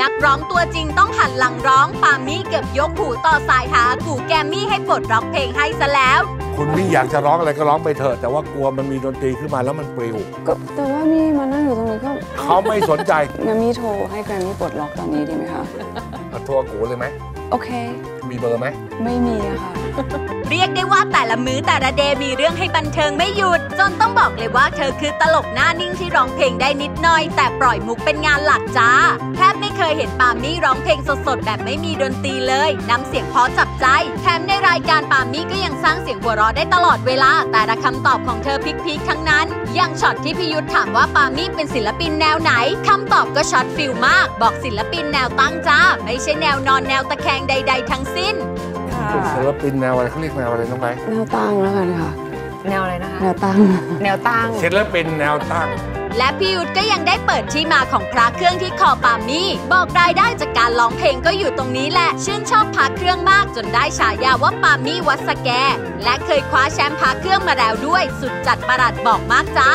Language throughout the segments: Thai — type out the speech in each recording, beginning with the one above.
นักร้องตัวจริงต้องหันหลังร้องปาล์มมี่เกือบยกหูต่อสายหากู๋แกรมมี่ให้ปลดล็อกเพลงให้ซะแล้ว คุณมี่อยากจะร้องอะไรก็ร้องไปเถอะแต่ว่ากลัวมันมีดนตรีขึ้นมาแล้วมันปลิวก็แต่ว่ามี่มานั่งอยู่ตรงนี้ก็เขาไม่สนใจงั้นมี่โทรให้แกรมมี่ปลดล็อกตอนนี้ดีไหมคะเอาโทรกู๋เลยไหมโอเค มีเบอร์ไหมไม่มีอะค่ะ เรียกได้ว่าแต่ละมื้อแต่ละ day มีเรื่องให้บันเทิงไม่หยุด จนต้องบอกเลยว่าเธอคือตลกหน้านิ่งที่ร้องเพลงได้นิดหน่อย แต่ปล่อยมุกเป็นงานหลักจ้าแทบไม่ เคยเห็นปาล์มมี่ร้องเพลงสดๆ แบบไม่มีดนตรีเลย น้ำเสียงเพราะจับใจ แถมในรายการปาล์มมี่ก็ยังสร้างเสียงหัวเราะได้ตลอดเวลา แต่ละคำตอบของเธอ peak ๆทั้งนั้น อย่างช็อตที่พี่ยุทธถามว่าปาล์มมี่เป็นศิลปินแนวไหน คำตอบก็ shot feel มาก บอกศิลปินแนวตั้งจ้า ไม่ใช่แนวนอนแนวตะแคงใด ๆ ทั้งสิ้นค่ะเป็นศิลปินแนวอะไรเขาเรียกแนวอะไรน้องไบร์ทแนวตั้งแล้วกันค่ะ แนวอะไรนะคะ แนวตั้ง แนวตั้งศิลปินแนวตั้ง และพี่ยุทธก็ยังได้เปิดที่มาของพระเครื่องที่คอปามี่ บอกรายได้จากการร้องเพลงก็อยู่ตรงนี้แหละ ชื่นชอบพระเครื่องมากจนได้ฉายาว่าปามี่วัดสแก และเคยคว้าแชมป์พระเครื่องมาแล้วด้วย สุดจัดประหลัดบอกมากจ้า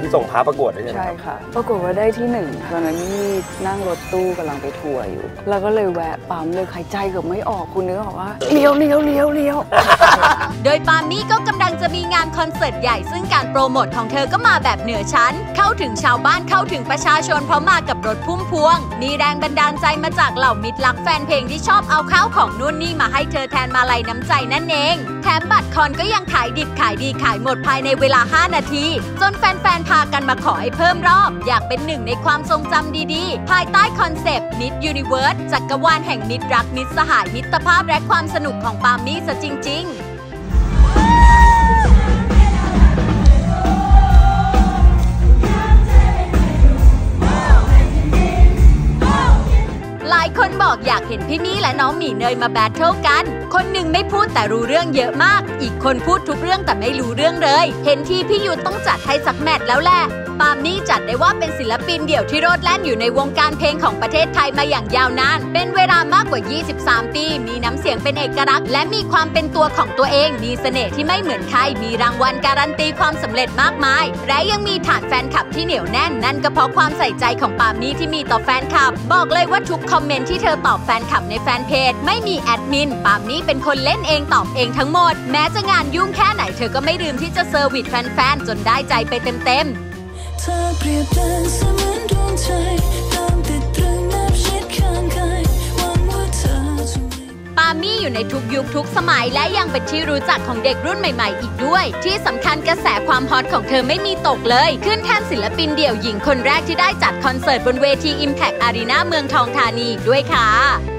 พี่ส่งพาประกวดด้วยใช่ไหมใช่ครับค่ะ ปรากฏว่าได้ที่หนึ่งตอนนั้นมี่นั่งรถตู้กำลังไปทัวร์อยู่ แล้วก็เลยแวะปั๊มเลยหายใจเกือบไม่ออกคุณนึกออกว่าเลี้ยวเลี้ยวเลี้ยวเลี้ยวโดยปามี่ก็กำลัง จะมีงานคอนเสิร์ตใหญ่ซึ่งการโปรโมทของเธอก็มาแบบเหนือชั้น เข้าถึงชาวบ้านเข้าถึงประชาชนเพราะมากับรถพุ่มพวง มีแรงบันดาลใจมาจากเหล่ามิตรรักแฟนเพลงที่ชอบเอาข้าวของนู่นนี่มาให้เธอแทนมาลัยน้ำใจนั่นเอง แถมบัตรคอนก็ยังขายดิบขายดีขายหมดภายในเวลา 5 นาที จนแฟนๆพากันมาขอให้เพิ่มรอบ อยากเป็นหนึ่งในความทรงจำดีๆ ภายใต้คอนเซปต์มิตร Universe จักรวาลแห่งมิตรรักมิตรสหายมิตรภาพและความสนุกของปาล์มมี่ซะจริง ๆ บอกอยากเห็นพี่มี่และน้องหมีเนยมา battle กัน คนหนึ่งไม่พูดแต่รู้เรื่องเยอะมาก อีกคนพูดทุกเรื่องแต่ไม่รู้เรื่องเลย เห็นทีพี่ยุทธต้องจัดให้สักแมตช์แล้วแหละปาล์มมี่จัดได้ว่าเป็นศิลปินเดี่ยวที่โลดแล่นอยู่ในวงการเพลงของประเทศไทยมาอย่างยาวนาน เป็นเวลามากกว่า 23 ปี มีน้ำเสียงเป็นเอกลักษณ์และมีความเป็นตัวของตัวเอง มีเสน่ห์ที่ไม่เหมือนใคร มีรางวัลการันตีความสำเร็จมากมาย และยังมีฐานแฟนคลับที่เหนียวแน่น นั่นก็เพราะความใส่ใจของปาล์มมี่ที่มีต่อแฟนคลับ บอกเลยว่าทุกคอมเมนต์ที่เธอตอบแฟนคลับในแฟนเพจ ไม่มีแอดมินปาล์มมี่เป็นคนเล่นเองตอบเองทั้งหมด แม้จะงานยุ่งแค่ไหนเธอก็ไม่ลืมที่จะ service แฟนๆจนได้ใจไปเต็มๆามี่อยู่ในทุกยุคทุกสมัย และยังเป็นที่รู้จักของเด็กรุ่นใหม่ๆ อีกด้วย ที่สำคัญกระแสความฮอตของเธอไม่มีตกเลย ขึ้นแท่นศิลปินเดี่ยวหญิงคนแรกที่ได้จัดคอนเสิร์ตบนเวที Impact Arena เมืองทองธานีอีกด้วยค่ะ